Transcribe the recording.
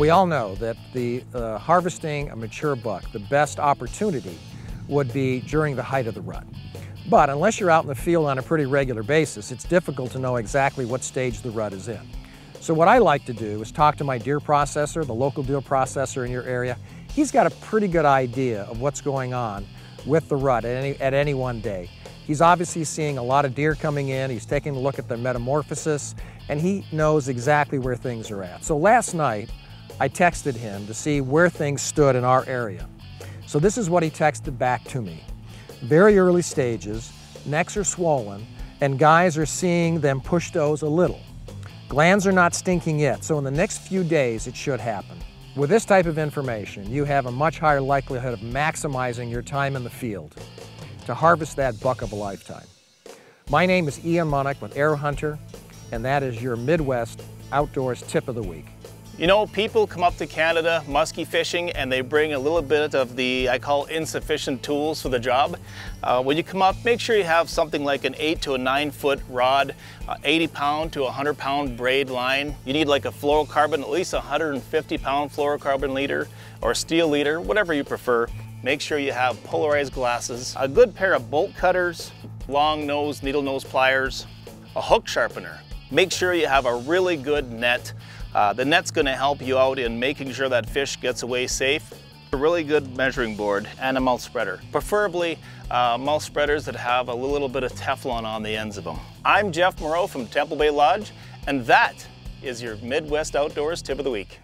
We all know that the uh, harvesting a mature buck, the best opportunity would be during the height of the rut. But unless you're out in the field on a pretty regular basis, it's difficult to know exactly what stage the rut is in. So what I like to do is talk to my deer processor, the local deer processor in your area. He's got a pretty good idea of what's going on with the rut at any, at any one day. He's obviously seeing a lot of deer coming in. He's taking a look at their metamorphosis, and he knows exactly where things are at. So last night, I texted him to see where things stood in our area. So this is what he texted back to me. Very early stages, necks are swollen, and guys are seeing them push those a little. Glands are not stinking yet, so in the next few days it should happen. With this type of information, you have a much higher likelihood of maximizing your time in the field to harvest that buck of a lifetime. My name is Ian Munnoch with Arrow Hunter, and that is your Midwest Outdoors Tip of the Week. You know, people come up to Canada muskie fishing and they bring a little bit of the, I call insufficient tools for the job. Uh, when you come up, make sure you have something like an eight to a nine foot rod, uh, 80 pound to 100 pound braid line. You need like a fluorocarbon, at least 150 pound fluorocarbon leader or steel leader, whatever you prefer. Make sure you have polarized glasses, a good pair of bolt cutters, long nose, needle nose pliers, a hook sharpener. Make sure you have a really good net uh, the net's gonna help you out in making sure that fish gets away safe. A really good measuring board and a mouth spreader. Preferably uh, mouth spreaders that have a little bit of Teflon on the ends of them. I'm Jeff Moreau from Temple Bay Lodge, and that is your Midwest Outdoors Tip of the Week.